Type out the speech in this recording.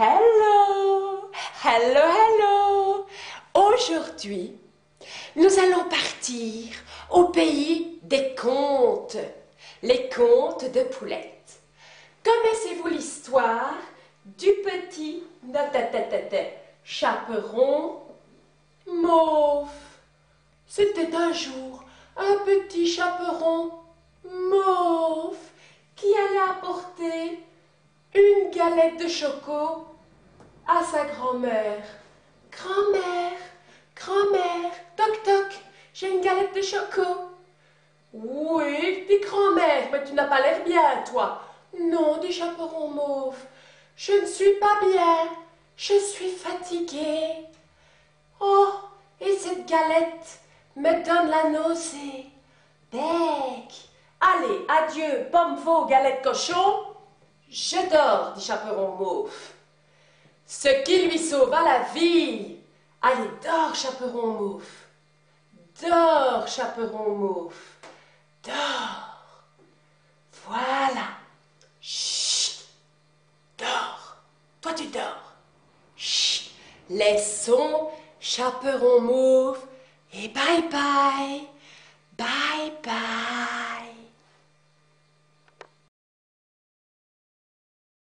Hello, hello, hello. Aujourd'hui, nous allons partir au pays des contes, les contes de Poulette. Connaissez-vous l'histoire du petit chaperon mauve? C'était un jour un petit chaperon mauve qui allait apporter galette de choco à sa grand-mère. Grand-mère, grand-mère, toc toc, j'ai une galette de choco. Oui, dit grand-mère, mais tu n'as pas l'air bien, toi. Non, dit chaperon mauve, je ne suis pas bien, je suis fatiguée. Oh, et cette galette me donne la nausée. Bec. Allez, adieu, pomme veau, galette cochon. Je dors, dit Chaperon Mauve. Ce qui lui sauva la vie. Allez, dors, Chaperon Mauve. Dors, Chaperon Mauve. Dors. Voilà. Chut. Dors. Toi, tu dors. Chut. Laissons Chaperon Mauve et bye bye. Bye bye.